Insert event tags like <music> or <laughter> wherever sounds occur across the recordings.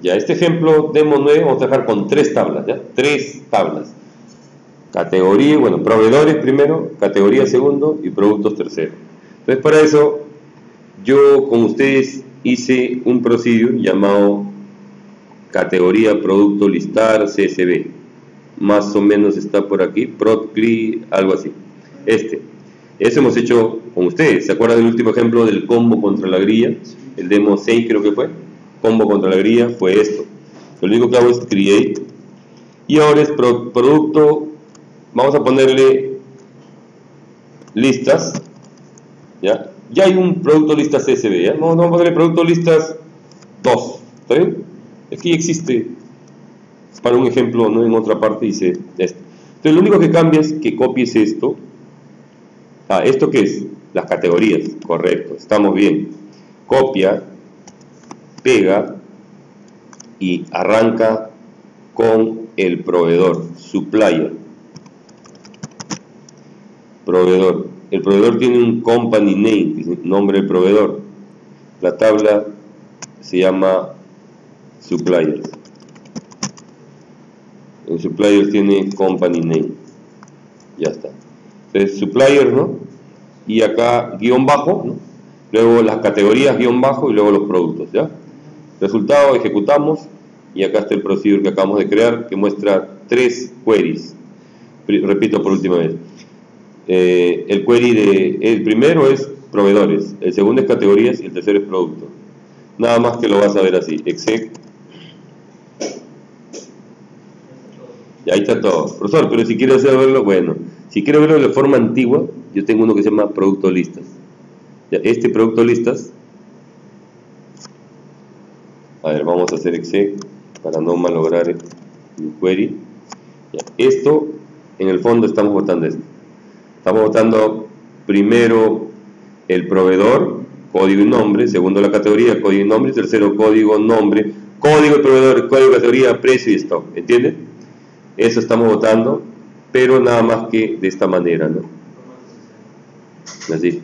Ya, este ejemplo demo 9 vamos a dejar con tres tablas, ¿ya? Tres tablas. Categoría, bueno, proveedores primero, categoría segundo y productos tercero. Entonces, para eso, yo con ustedes hice un procedure llamado categoría producto listar CSV. Más o menos está por aquí, ProdCli, algo así. Este. Eso hemos hecho con ustedes. ¿Se acuerdan del último ejemplo del combo contra la grilla? El demo 6 creo que fue. Combo contra la grilla fue esto. Lo único que hago es create. Y ahora es producto. Vamos a ponerle listas. ¿Ya? Ya hay un producto listas CSV. ¿ya? Vamos a ponerle producto listas 2. ¿Está bien? Aquí existe para un ejemplo, ¿no? En otra parte dice esto. Entonces lo único que cambia es que copies esto Ah, ¿esto qué es? Las categorías, correcto, estamos bien. Copia, pega y arranca con el proveedor, supplier. Proveedor. El proveedor tiene un company name, nombre del proveedor. La tabla se llama suppliers. El supplier tiene company name. Ya está es supplier, ¿no? Y acá guion bajo. Luego las categorías guion bajo y luego los productos, ¿ya? Resultado, ejecutamos y acá está el procedure que acabamos de crear que muestra tres queries. Repito por última vez. Eh, el query de, el primero es proveedores, el segundo es categorías y el tercero es producto. Nada más que lo vas a ver así, exec. Y ahí está todo. Profesor, pero si quieres verlo, bueno. Si quiero verlo de forma antigua, yo tengo uno que se llama producto listas. Este producto listas, a ver, vamos a hacer exec para no malograr el query. Esto, en el fondo, estamos votando esto. Estamos votando primero el proveedor, código y nombre, segundo la categoría, código y nombre, tercero código, nombre, código y proveedor, código, categoría, precio y stock. ¿Entienden? Eso estamos votando pero nada más que de esta manera, ¿no? Así.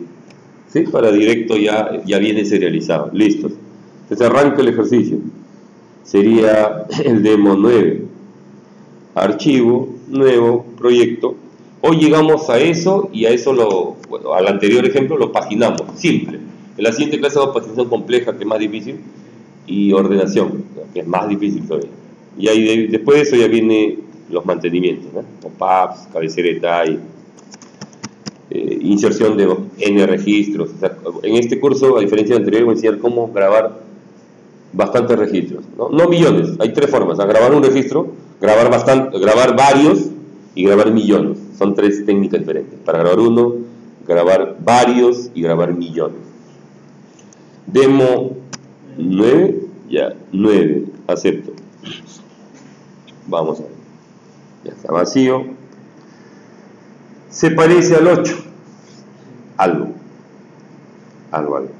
¿Sí? Para directo ya, ya viene serializado. Listo. Entonces arranca el ejercicio. Sería el demo 9. Archivo, nuevo, proyecto. Hoy llegamos a eso y a eso lo, al anterior ejemplo lo paginamos. Simple. En la siguiente clase vamos a paginación compleja, que es más difícil, y ordenación, que es más difícil todavía. Y ahí después de eso ya viene los mantenimientos, ¿no? pop-ups, cabecera detalle, eh, inserción de N registros. en este curso, a diferencia del anterior, voy a enseñar cómo grabar bastantes registros. No, millones, hay tres formas. grabar un registro, grabar, bastante, grabar varios y grabar millones. Son tres técnicas diferentes. Para grabar uno, grabar varios y grabar millones. Demo 9, ya, 9, acepto. Vamos a ver ya está vacío, se parece al 8, algo, algo, algo.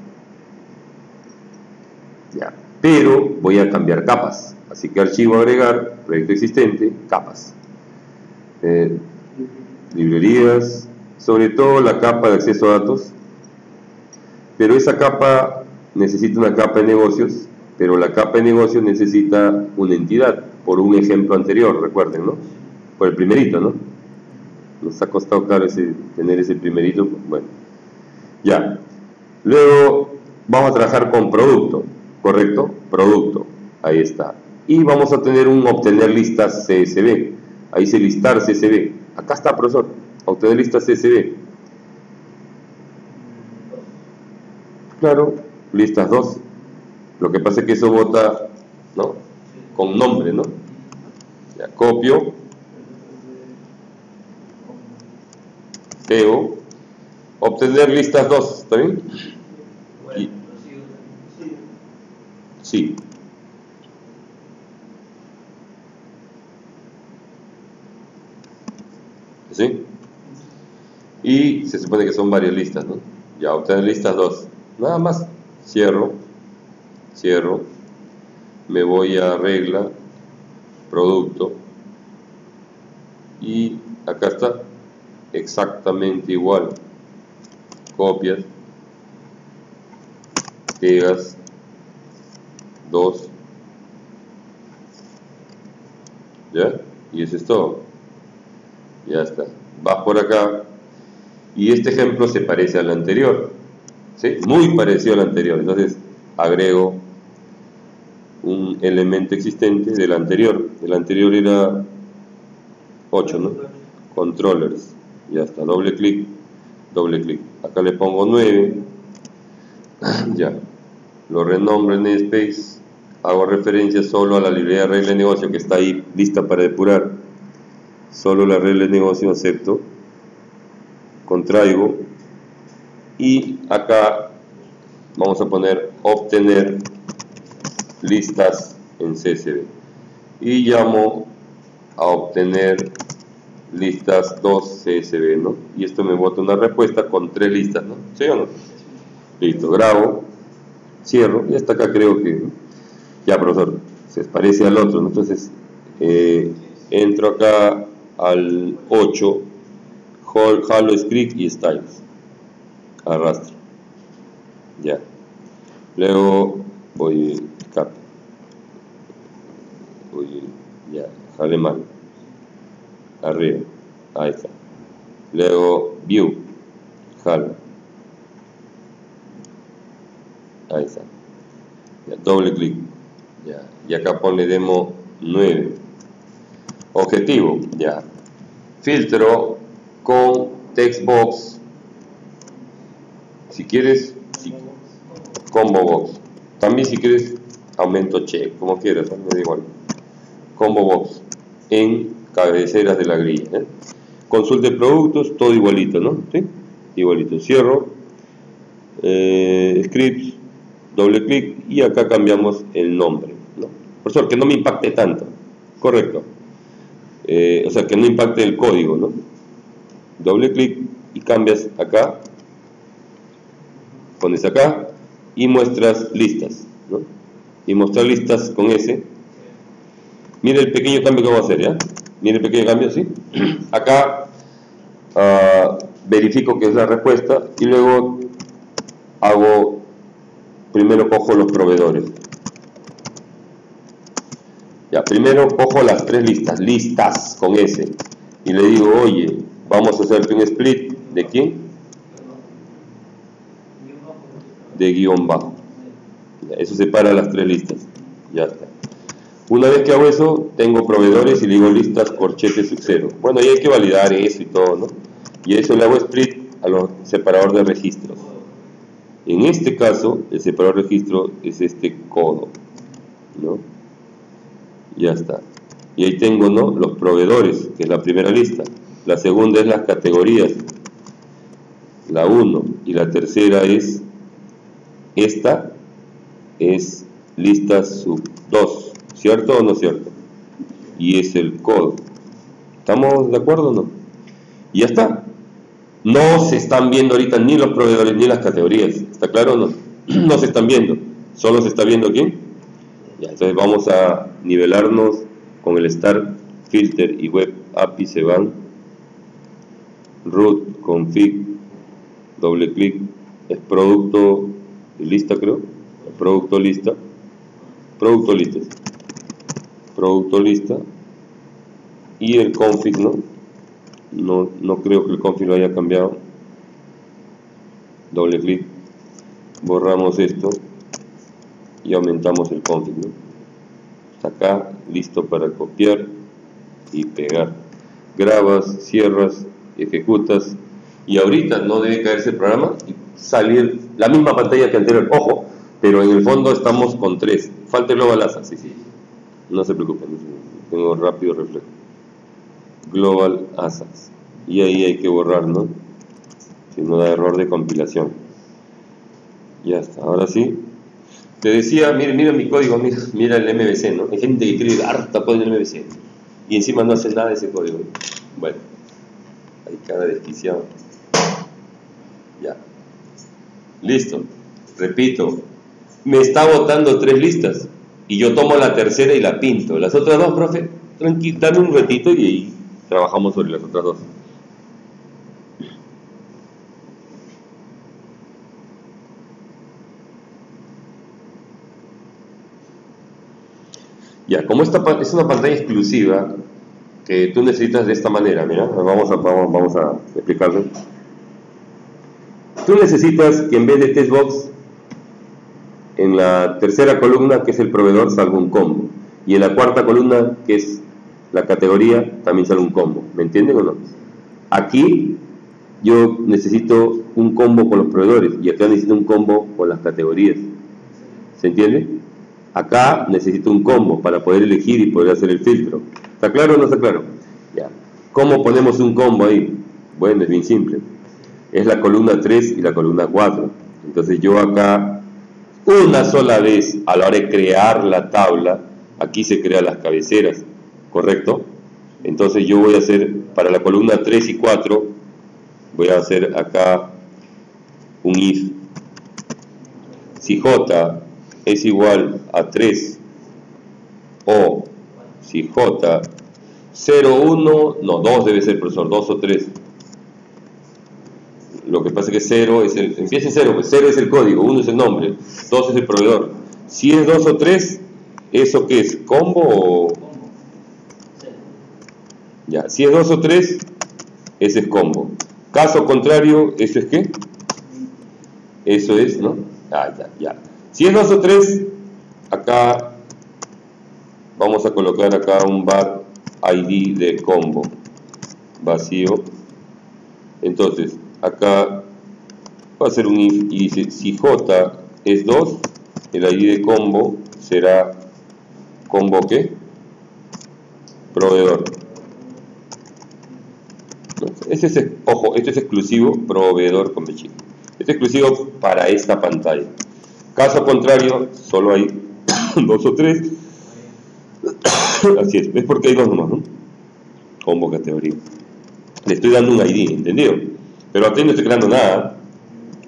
Ya, pero voy a cambiar capas, así que archivo agregar, proyecto existente, capas. Eh, librerías, sobre todo la capa de acceso a datos, pero esa capa necesita una capa de negocios, pero la capa de negocios necesita una entidad, por un ejemplo anterior, recuerden, ¿no? por el primerito, ¿no? Nos ha costado, claro, ese, tener ese primerito. Bueno, ya. Luego vamos a trabajar con producto, ¿correcto? Producto, ahí está. Y vamos a tener un obtener listas CSV. Ahí dice listar CSV. Acá está, profesor. Obtener listas CSV. Claro, listas 2. Lo que pasa es que eso vota, ¿no? Con nombre, ¿no? Ya copio Veo obtener listas 2, ¿está bien? Sí. ¿Sí? Y se supone que son varias listas, ¿no? Ya, obtener listas 2. Nada más. Cierro. Cierro. Me voy a regla. Producto. Y acá está exactamente igual. Copias, pegas, 2, ¿Ya? Y eso es todo. Ya está. Vas por acá. Y este ejemplo se parece al anterior. ¿Sí? Muy parecido al anterior. Entonces agrego un elemento existente del anterior. El anterior era 8, ¿no? Controllers. Ya está. Doble clic. Doble clic. Acá le pongo 9. <clears throat> ya. Lo renombro en Space. Hago referencia solo a la librería de regla de negocio que está ahí lista para depurar solo la regla de negocio acepto, contraigo y acá vamos a poner obtener listas en CSV y llamo a obtener listas 2 CSV, ¿no? Y esto me bota una respuesta con tres listas, ¿no? ¿Sí o no? Listo, grabo, cierro y hasta acá creo que ya, profesor, se parece al otro. Entonces, eh, entro acá al 8 Halo Script y Styles. Arrastro ya. Luego voy cap. Voy ya jale mal. Arriba. Ahí está. Luego view jalo ahí está. Ya, doble clic y acá pone demo 9 Objetivo, ya. Filtro con textbox. Si quieres, combo box. También si quieres, aumento check, como quieras, me da igual. Combo box en cabeceras de la grilla. ¿eh? Consulta de productos, todo igualito, ¿no? Igualito. Cierro. Eh, scripts, doble clic y acá cambiamos el nombre. Profesor, que no me impacte tanto. Correcto. Eh, o sea, que no impacte el código, ¿no? Doble clic y cambias acá, pones acá y muestras listas, ¿no? Y mostrar listas con ese. Mire el pequeño cambio que vamos a hacer, ¿ya? Mire el pequeño cambio, ¿sí? <clears throat> Acá uh, verifico que es la respuesta y luego hago, primero cojo los proveedores. Primero cojo las tres listas, listas con S, y le digo, oye, vamos a hacerte un split, ¿de quién? De guion bajo. eso separa las tres listas. Ya está. Una vez que hago eso, tengo proveedores y digo listas corchete sub cero. Bueno, y hay que validar eso y todo, ¿no? Y eso le hago split a los separador de registros. En este caso, el separador de registro es este codo, ¿no? Ya está. Y ahí tengo ¿no? los proveedores, que es la primera lista. La segunda es las categorías, la 1. Y la tercera es, esta es lista sub 2. ¿Cierto o no cierto? Y es el codo. ¿Estamos de acuerdo o no? Y ya está. No se están viendo ahorita ni los proveedores ni las categorías. ¿Está claro o no? <clears throat> No se están viendo. Solo se está viendo quién? entonces vamos a nivelarnos con el Start Filter y Web API se van. Root, config, doble clic, es producto lista creo, producto lista, producto lista, producto lista. Y el config no, no, no creo que el config lo haya cambiado, doble clic, borramos esto y aumentamos el config. Acá, listo para copiar y pegar. Grabas, cierras, ejecutas y ahorita no debe caerse el programa y salir la misma pantalla que anterior. Ojo, pero en el fondo estamos con tres. Falta Global Assets, sí, sí. No se preocupen, tengo rápido reflejo. Global Assets. Y ahí hay que borrar, ¿no? Si no da error de compilación. Ya está, ahora sí, te decía, mira, mira mi código, mira, mira el MVC, ¿no? Hay gente que escribe harta código en el MVC y encima no hace nada de ese código. Bueno, hay cada desquiciado. Ya. Listo. Repito, me está botando tres listas y yo tomo la tercera y la pinto. Las otras dos, profe, tranquilo, dame un ratito y ahí trabajamos sobre las otras dos. Como esta es una pantalla exclusiva que tú necesitas de esta manera, mira, vamos a, vamos a explicarlo. Tú necesitas que en vez de testbox, en la tercera columna, que es el proveedor, salga un combo. Y en la cuarta columna, que es la categoría, también salga un combo. ¿Me entienden o no? Aquí yo necesito un combo con los proveedores y acá necesito un combo con las categorías. ¿Se entiende? Acá necesito un combo para poder elegir y poder hacer el filtro. ¿Está claro o no está claro? Ya. ¿Cómo ponemos un combo ahí? Bueno, es bien simple. Es la columna 3 y la columna 4. Entonces yo acá, una sola vez, a la hora de crear la tabla, aquí se crean las cabeceras, ¿correcto? Entonces yo voy a hacer, para la columna 3 y 4, voy a hacer acá un if. Si j es igual a 3 o si j 0, 1, no, 2 debe ser profesor, 2 o 3. Lo que pasa es que 0 es el, empieza en 0, pues 0 es el código, 1 es el nombre, 2 es el proveedor. Si es 2 o 3, ¿eso qué es? ¿Combo o...? Ya, si es 2 o 3, ese es combo. Caso contrario, ¿eso es qué? Eso es, ¿no? Ah, ya, ya. Si es 2 o 3, acá vamos a colocar acá un var id de combo vacío. Entonces, acá va a ser un if y dice si j es 2, el id de combo será combo qué? Proveedor. Este es, ojo, esto es exclusivo proveedor con Este es exclusivo para esta pantalla. Caso contrario, solo hay <coughs> dos o tres. <coughs> Así es, es porque hay dos nomás, ¿no? Combo categoría. Le estoy dando un ID, ¿entendido? Pero aquí no estoy creando nada.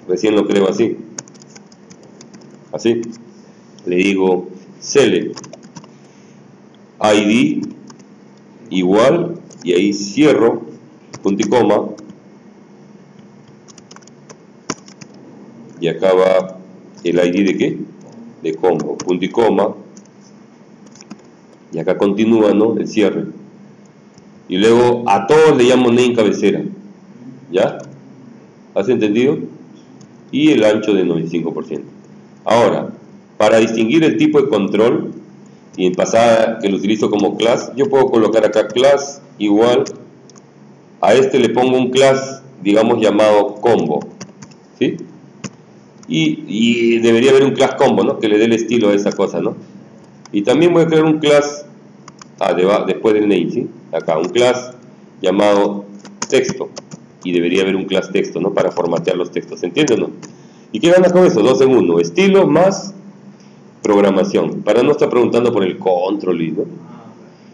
Recién lo creo así. Así. Le digo select ID igual y ahí cierro punto y coma y acá va el ID de qué? De combo, punto y coma, y acá continúa, ¿no? El cierre. Y luego a todos le llamo name cabecera, ¿ya? ¿Has entendido? Y el ancho de 95%. Ahora, para distinguir el tipo de control, y en pasada que lo utilizo como class, yo puedo colocar acá class igual, a este le pongo un class, digamos llamado combo, ¿sí? Y, debería haber un class combo, ¿no? Que le dé el estilo a esa cosa, ¿no? Y también voy a crear un class, ah, después del name. Acá, un class llamado texto. Y debería haber un class texto, ¿no? Para formatear los textos, ¿entiendes o no? ¿Y qué gana con eso? Dos en uno. Estilo más programación. Para no estar preguntando por el control.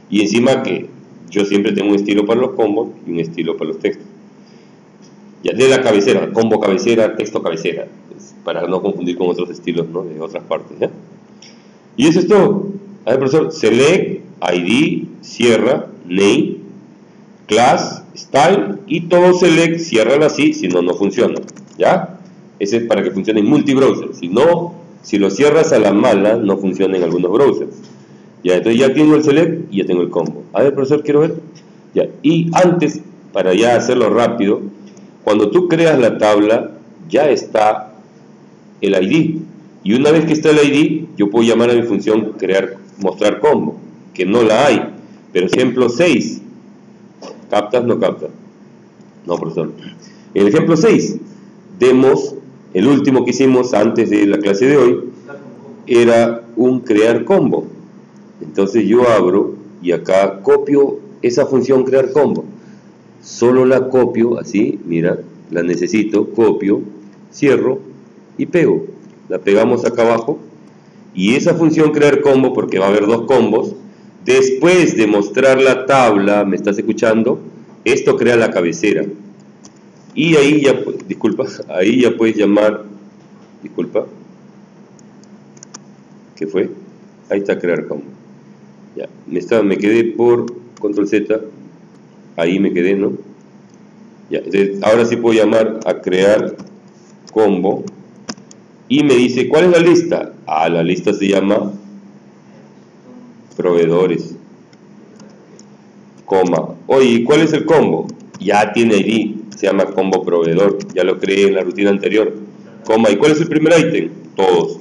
Y encima que yo siempre tengo un estilo para los combos y un estilo para los textos. Ya de la cabecera, combo cabecera, texto cabecera para no confundir con otros estilos ¿no? de otras partes. ¿ya? Y eso es todo. A ver, profesor, select, ID, cierra, name, class, style y todo select, cierra así, si no, no funciona. ¿Ya? Ese es para que funcione en multibrowser. Si no, si lo cierras a la mala, no funciona en algunos browsers. Ya, entonces ya tengo el select y ya tengo el combo. A ver, profesor, quiero ver. Ya. Y antes, para ya hacerlo rápido, cuando tú creas la tabla, ya está el ID. Y una vez que está el ID, yo puedo llamar a mi función crear, mostrar combo, que no la hay. Pero ejemplo 6, ¿captas? No captas. No, profesor. El ejemplo 6, demos, el último que hicimos antes de la clase de hoy, era un crear combo. Entonces yo abro y acá copio esa función crear combo. Solo la copio así, mira, la necesito, copio, cierro y pego. La pegamos acá abajo y esa función crear combo, porque va a haber dos combos, después de mostrar la tabla, ¿me estás escuchando? Esto crea la cabecera. Y ahí ya, disculpa, <laughs> ahí ya puedes llamar, disculpa, ¿qué fue? Ahí está crear combo. Ya, me, está, me quedé por control Z, ahí me quedé, ¿no? Ya, ahora sí puedo llamar a crear combo y me dice, ¿cuál es la lista? Ah, la lista se llama proveedores, coma. Oye, ¿cuál es el combo? Ya tiene ID, se llama combo proveedor, ya lo creé en la rutina anterior. Coma, ¿y cuál es el primer ítem? Todos.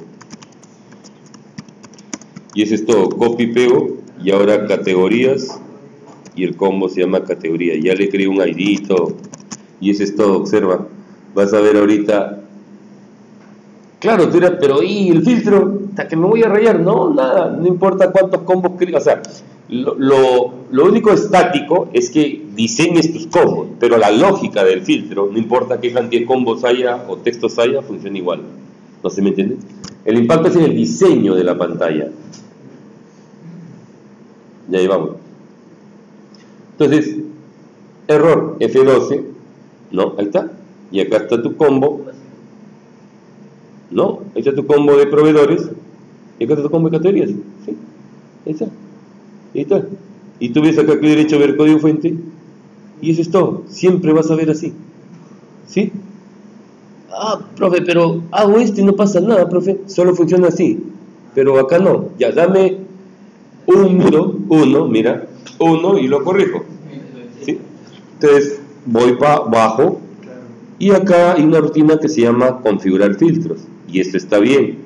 Y ese es todo, copy pego y ahora categorías y el combo se llama categoría. Ya le creé un ID y todo. Y ese es todo, observa. Vas a ver ahorita. Claro, tú pero ¿y el filtro? ¿Hasta que me voy a rayar? No, nada, no importa cuántos combos. O sea, lo, lo, único estático es que diseñes tus combos, pero la lógica del filtro, no importa qué cantidad de combos haya o textos haya, funciona igual. ¿No se me entiende? El impacto es en el diseño de la pantalla. Y ahí vamos. Entonces, error F12, ¿no? Ahí está. Y acá está tu combo, ¿no? Ahí está tu combo de proveedores. Y acá está tu combo de categorías. ¿Sí? Ahí está. Ahí está. Y tú acá que derecho ver código fuente. Y eso es todo. Siempre vas a ver así. ¿Sí? Ah, profe, pero hago esto y no pasa nada, profe. Solo funciona así. Pero acá no. Ya, dame uno, uno, mira, uno y lo corrijo. ¿sí? Entonces voy para abajo y acá hay una rutina que se llama configurar filtros y esto está bien.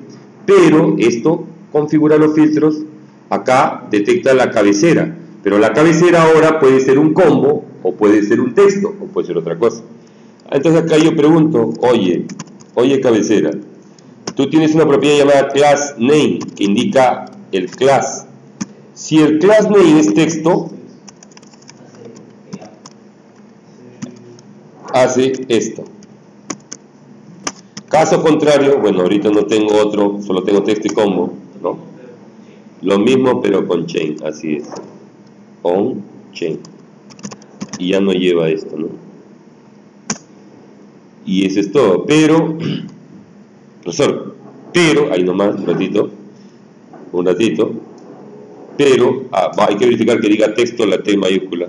Pero esto configura los filtros, acá detecta la cabecera, pero la cabecera ahora puede ser un combo o puede ser un texto o puede ser otra cosa. Entonces acá yo pregunto, oye, oye cabecera, tú tienes una propiedad llamada class name que indica el class si el class name es texto, hace esto. Caso contrario, bueno, ahorita no tengo otro, solo tengo texto y combo, ¿no? Lo mismo pero con chain, así es. On chain. Y ya no lleva esto, ¿no? Y eso es todo. Pero, <clears throat> profesor, pero, ahí nomás, un ratito, un ratito, pero ah, hay que verificar que diga texto la T mayúscula,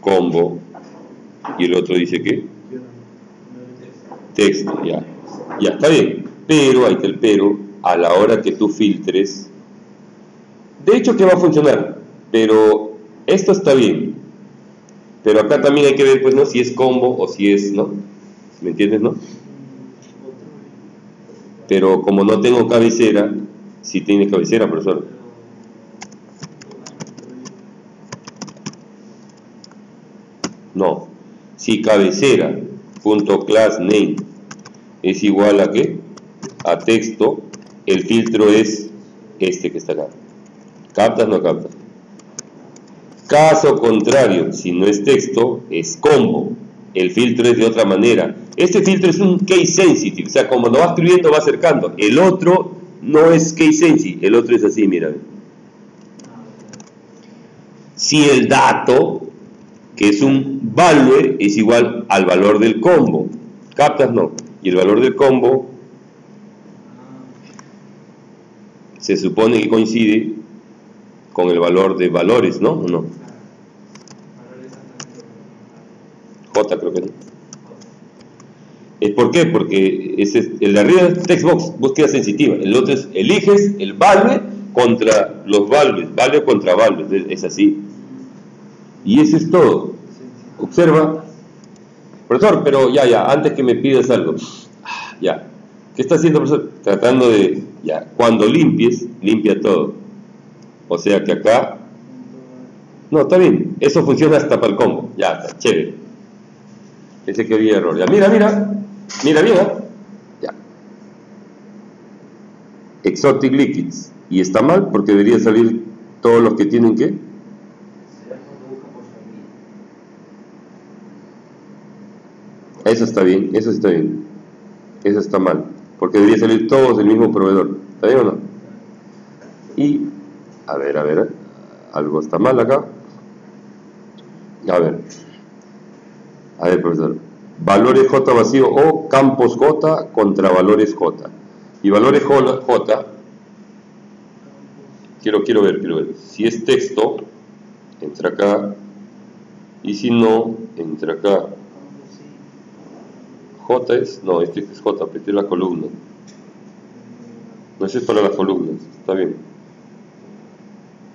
combo, y el otro dice que texto, ya, ya está bien, pero hay que el pero, a la hora que tú filtres, de hecho que va a funcionar, pero esto está bien, pero acá también hay que ver pues no si es combo o si es, ¿no? ¿Me entiendes, no? Pero como no tengo cabecera, si tiene cabecera, profesor. No. Si cabecera punto class name es igual a qué? A texto, el filtro es este que está acá. ¿Captas no captas? Caso contrario, si no es texto, es combo. El filtro es de otra manera. Este filtro es un case sensitive, o sea, como lo va escribiendo va acercando. El otro no es case sensitive, el otro es así, mira. Si el dato, que es un value, es igual al valor del combo, ¿captas? No. Y el valor del combo se supone que coincide con el valor de valores, ¿no? ¿O no? J creo que no. ¿Por qué? Porque ese, el de arriba es textbox, búsqueda sensitiva. El otro es eliges el value contra los values, value contra value. Es así. Y eso es todo. Observa. Profesor, pero ya, ya, antes que me pidas algo. Ya. ¿Qué está haciendo, profesor? Tratando de, ya, cuando limpies, limpia todo. O sea que acá... No, está bien. Eso funciona hasta para el combo. Ya, está, chévere. Ese que había error. Ya, mira, mira. Mira ¿eh? Ya. Exotic liquids. Y está mal porque debería salir todos los que tienen que. Eso está bien, eso está bien. Eso está mal. Porque debería salir todos del mismo proveedor. ¿Está bien o no? Y, a ver, a ver, algo está mal acá. A ver. A ver, profesor valores J vacío o campos J contra valores J. Y valores J, quiero, quiero ver, quiero ver. Si es texto, entra acá. Y si no, entra acá. J es, no, este es J, es la columna. No, ese es para las columnas, está bien.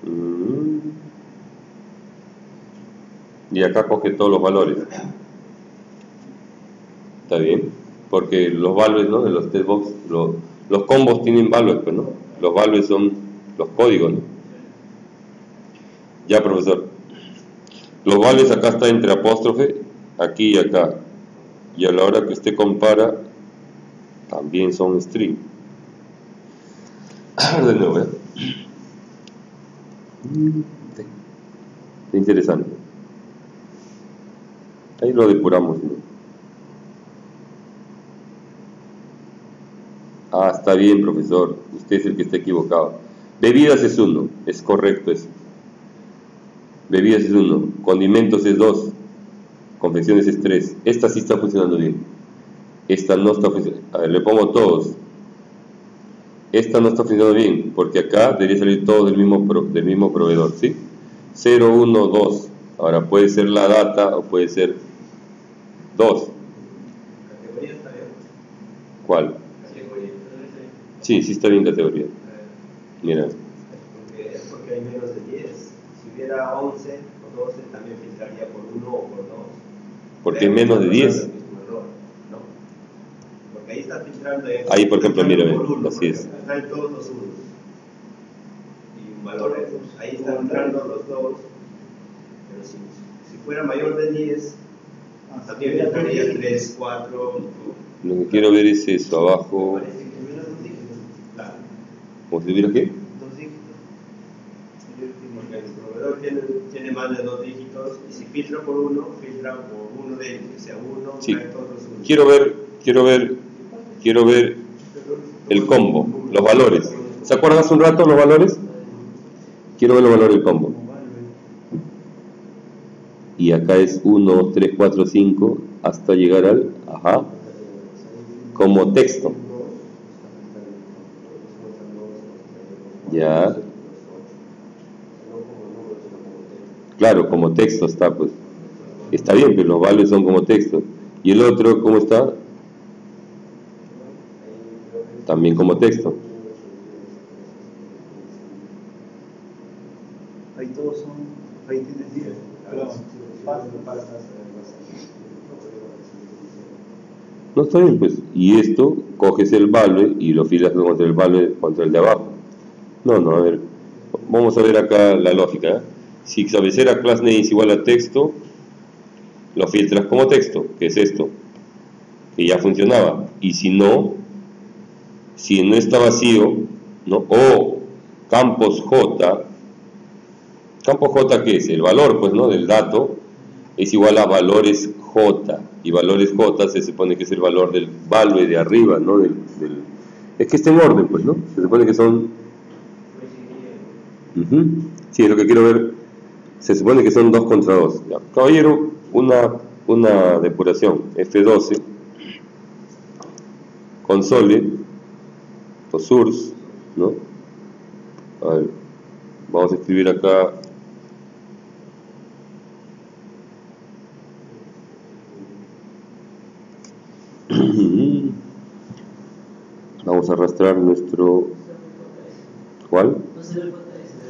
Mm. Y acá coge todos los valores. Está bien, porque los valores ¿no? de los test box, los, los combos tienen valores, pues, ¿no? Los valores son los códigos, ¿no? Ya, profesor. Los valores acá está entre apóstrofe, aquí y acá. Y a la hora que usted compara, también son string. <clears throat> de nuevo, ¿eh? Interesante. Ahí lo depuramos. Ah, está bien, profesor. Usted es el que está equivocado. Bebidas es uno. Es correcto eso. Bebidas es uno. Condimentos es dos. Confecciones es tres. Esta sí está funcionando bien. Esta no está funcionando. A ver, le pongo todos. Esta no está funcionando bien, porque acá debería salir todo del mismo, del mismo proveedor, ¿sí? 0, 1, 2. Ahora puede ser la data o puede ser 2. ¿Categoría está bien? ¿Cuál? Categoría. Sí, sí está bien categoría. Mira. Es porque hay menos de 10. Si hubiera 11 o 12 también filtraría por 1 o por 2. Porque es menos de 10 ahí por ejemplo, mira, así es. Están todos los. Y valores, ahí está filtrando los dos. Pero si, si fuera mayor de 10, también filtraría 3, 4. Lo que quiero ver es eso, abajo. ¿Cómo si hubiera qué? Dos dígitos. Porque el proveedor tiene, tiene más de dos dígitos y si filtra por uno, filtra por uno de ellos, que sea uno, sí. todos unos. Quiero ver, quiero ver quiero ver el combo, los valores. ¿Se acuerdan hace un rato los valores? Quiero ver los valores del combo. Y acá es 1, 2, 3, 4, 5 hasta llegar al, ajá, como texto. Ya. Claro, como texto está, pues. Está bien, pero los valores son como texto. ¿Y el otro cómo está? también como texto. Ahí todos son, ahí tienes 10, No está bien, pues. Y esto, coges el value y lo filas contra el value contra el de abajo. No, no, a ver. Vamos a ver acá la lógica. ¿eh? Si cabecera class name es igual a texto, lo filtras como texto, que es esto, que ya funcionaba. Y si no, si no está vacío, ¿no? o campos J, campo J que es el valor pues, ¿no? del dato, es igual a valores J, y valores J se supone que es el valor del value de arriba, ¿no? Del, es que está en orden, pues, ¿no? Se supone que son... Sí, es lo que quiero ver. Se supone que son 2 contra 2. Caballero, una, una depuración. F12. Console source, ¿no? A ver, vamos a escribir acá <clears throat> vamos a arrastrar nuestro ¿cuál?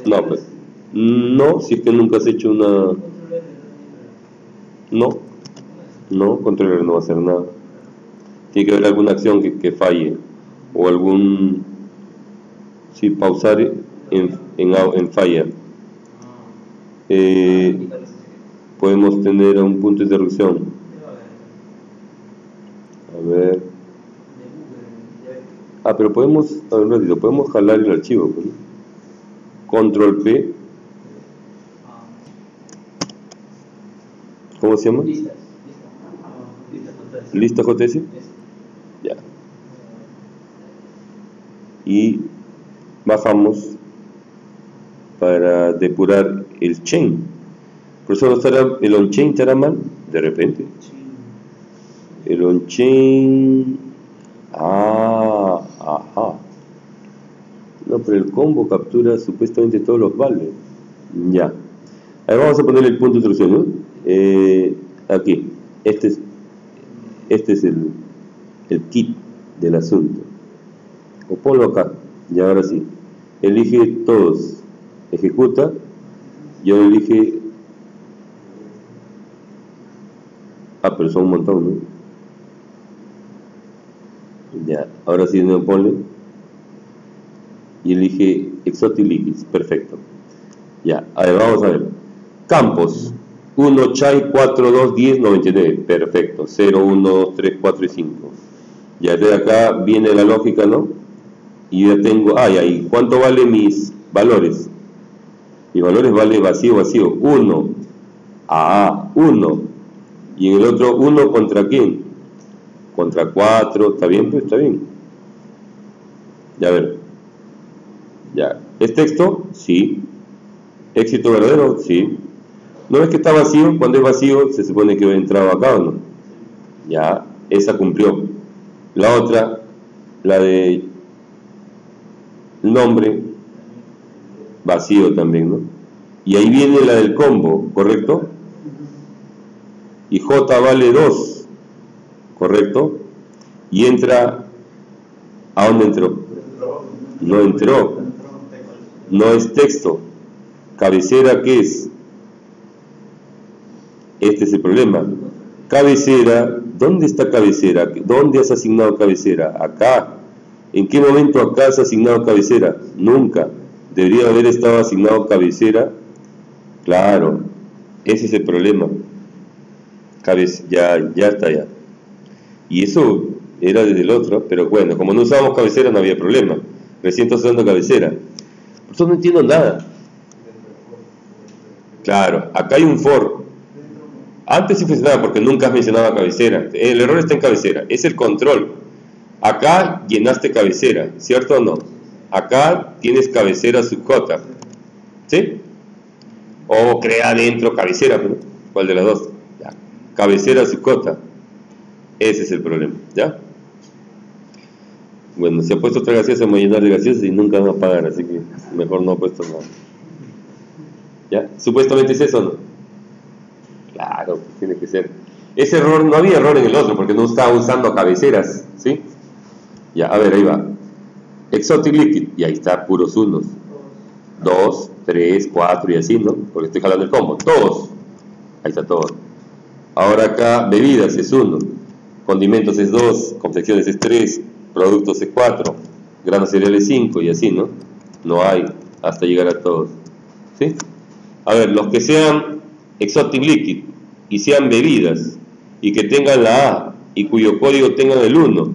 no, pues no, si es que nunca has hecho una no no, controller no va a hacer nada tiene que haber alguna acción que, que falle o algún sí, pausar en, en, en falla. Eh, podemos tener un punto de interrupción. A ver. Ah, pero podemos, a ver, podemos jalar el archivo. Pues, Control P. ¿Cómo se llama? Lista JS. Ya y bajamos para depurar el chain. Por eso estará, el on-chain estará mal de repente. El on-chain. Ah, ajá. No, pero el combo captura supuestamente todos los vales. Ya. Ahí vamos a poner el punto de instrucción, ¿no? Eh, aquí. Este es, este es el, el kit del asunto o ponlo acá, y ahora sí, elige todos, ejecuta, yo le dije, ah, pero son un montón, ¿no? Ya, ahora sí no pone, y elige Exotic Liquids, perfecto. Ya, a ver, vamos a ver. Campos, 1 Chai 4, 2, 10, 99, perfecto. 0, 1, 2, 3, 4 y 5. Ya de acá viene la lógica, ¿no? Y ya tengo, ay, ahí, ¿cuánto vale mis valores? Mis valores vale vacío, vacío. 1, A, 1. Y en el otro, 1 contra quién? Contra 4, ¿está bien? Pues está bien. Ya ver. Ya. ¿Es texto? Sí. ¿Éxito verdadero? Sí. ¿No ves que está vacío? Cuando es vacío, se supone que he entrado acá o no. Ya, esa cumplió. La otra, la de nombre, vacío también, ¿no? Y ahí viene la del combo, ¿correcto? Y J vale 2, ¿correcto? Y entra, ¿a dónde entró? No entró, no es texto. Cabecera, ¿qué es? Este es el problema. Cabecera, ¿dónde está cabecera? ¿Dónde has asignado cabecera? Acá. ¿En qué momento acá has asignado cabecera? Nunca. Debería haber estado asignado cabecera. Claro, ese es el problema. ya, ya está ya. Y eso era desde el otro, pero bueno, como no usábamos cabecera no había problema. Recién estás usando cabecera. Por eso no entiendo nada. Claro, acá hay un for. Antes sí funcionaba porque nunca has mencionado cabecera. El error está en cabecera, es el control. Acá llenaste cabecera, ¿cierto o no? Acá tienes cabecera subjota. ¿Sí? O crea dentro cabecera, ¿cuál de las dos? Cabecera subjota. Ese es el problema, ¿ya? Bueno, se ha puesto otra gaseosa, me voy a llenar de gaseosas y nunca va a pagar, así que mejor no ha puesto nada. ¿Ya? Supuestamente es eso, ¿no? Claro, pues tiene que ser. Ese error, no había error en el otro, porque no estaba usando cabeceras, ¿sí? Ya, a ver, ahí va. Exotic Liquid, y ahí está, puros unos. Dos, tres, cuatro y así, ¿no? Porque estoy jalando el combo. Todos. Ahí está todo. Ahora acá, bebidas es uno. Condimentos es dos. Confecciones es tres productos es 4, granos cereales 5 y así, ¿no? No hay hasta llegar a todos. ¿Sí? A ver, los que sean exotic liquid y sean bebidas y que tengan la A y cuyo código tengan el 1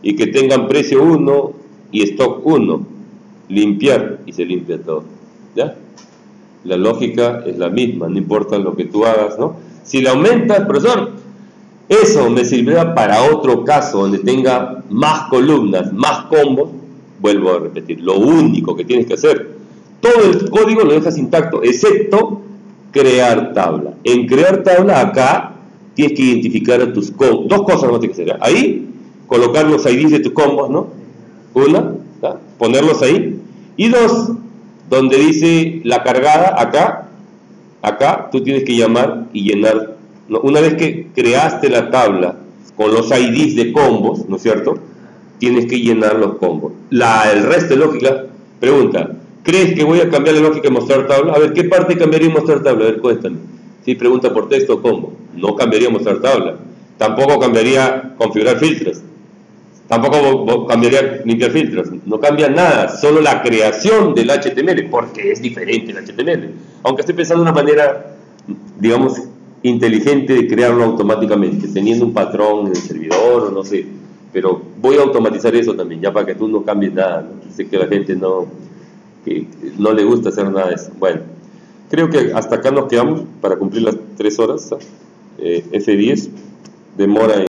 y que tengan precio 1 y stock 1, limpiar y se limpia todo. ¿Ya? La lógica es la misma, no importa lo que tú hagas, ¿no? Si la aumentas, profesor, eso me servirá para otro caso donde tenga más columnas, más combos. Vuelvo a repetir, lo único que tienes que hacer, todo el código lo dejas intacto, excepto crear tabla. En crear tabla acá tienes que identificar a tus combos. Dos cosas no tienes que hacer. Ahí, colocar los IDs de tus combos, ¿no? Una, ponerlos ahí. Y dos, donde dice la cargada, acá, acá, tú tienes que llamar y llenar una vez que creaste la tabla con los IDs de combos, ¿no es cierto? Tienes que llenar los combos. La, el resto de lógica, pregunta, ¿crees que voy a cambiar la lógica de mostrar tabla? A ver, ¿qué parte cambiaría mostrar tabla? A ver, cuéntame. Si pregunta por texto, combo. No cambiaría mostrar tabla. Tampoco cambiaría configurar filtros. Tampoco cambiaría limpiar filtros. No cambia nada, solo la creación del HTML, porque es diferente el HTML. Aunque estoy pensando de una manera, digamos, inteligente de crearlo automáticamente, teniendo un patrón en el servidor o no sé. Pero voy a automatizar eso también, ya para que tú no cambies nada. Sé que la gente no, que no le gusta hacer nada de eso. Bueno, creo que hasta acá nos quedamos para cumplir las tres horas. Eh, F10 demora